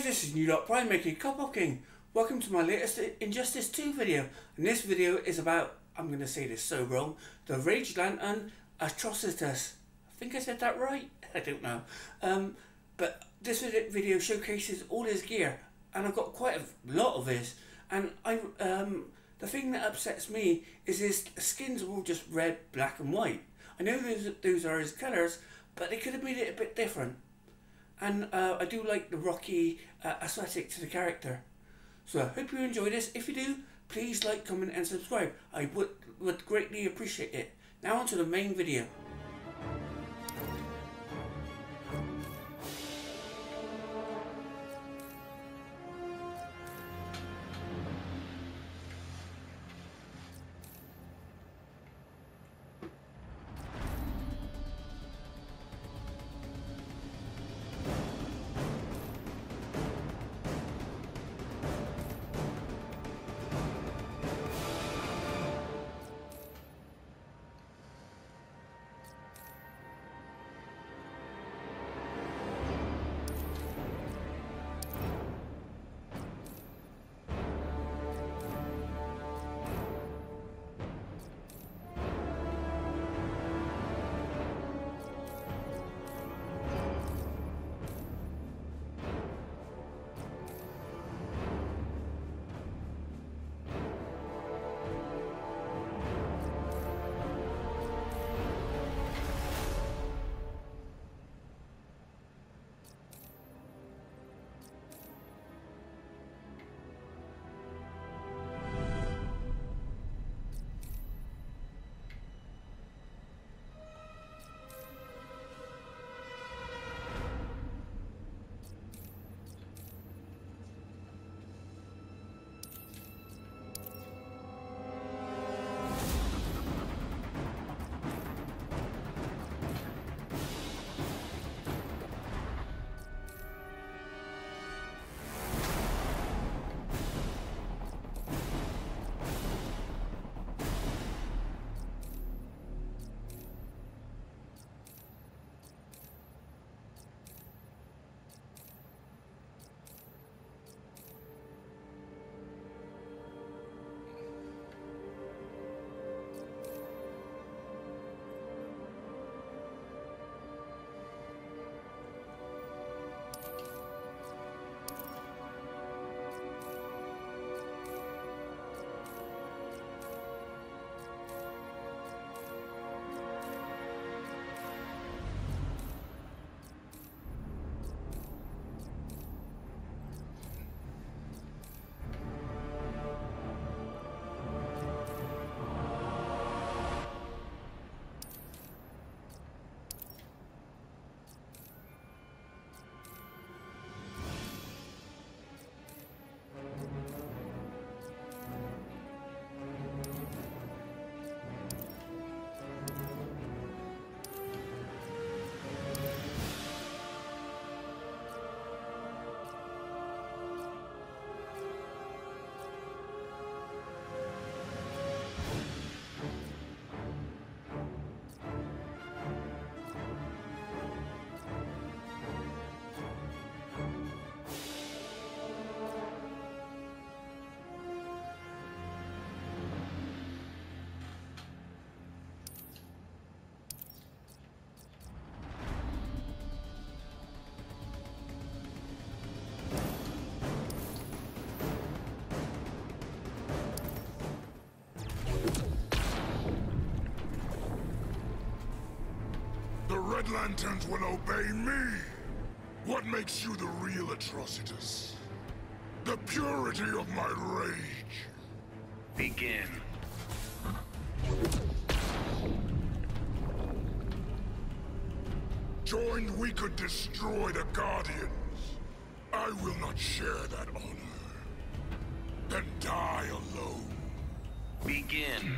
this is Nudoc Prime making Cop King. Welcome to my latest Injustice 2 video. And this video is about, I'm going to say this so wrong, the Rage Lantern Atrocitus. I think I said that right? I don't know. Um, but this video showcases all his gear. And I've got quite a lot of his. And I, um, the thing that upsets me is his skins are all just red, black and white. I know those, those are his colours, but they could have made it a bit different and uh, I do like the rocky uh, aesthetic to the character. So I hope you enjoy this. If you do, please like, comment and subscribe. I would, would greatly appreciate it. Now on to the main video. Red Lanterns will obey me! What makes you the real Atrocitus? The purity of my rage! Begin. Joined, we could destroy the Guardians. I will not share that honor. Then die alone. Begin.